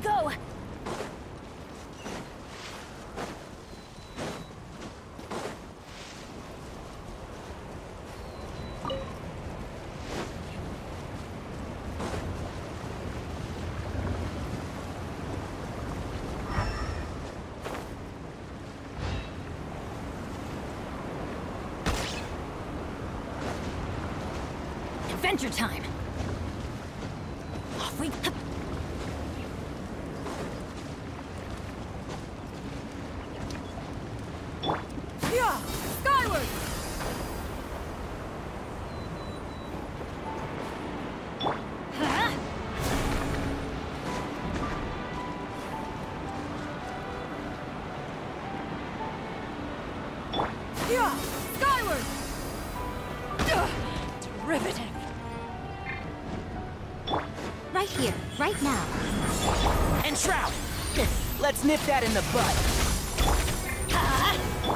go! Adventure time! Off we... Skyward! Riveting! Right here, right now. And Shroud! Let's nip that in the. Emerge,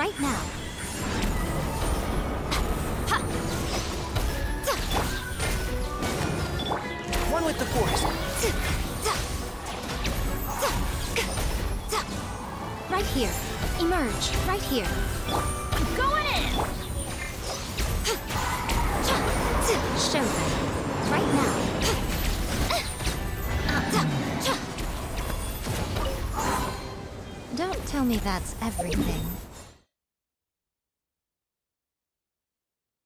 right now. The force. Right here. Emerge, right here. Going in! Show them. Right now. Don't tell me that's everything.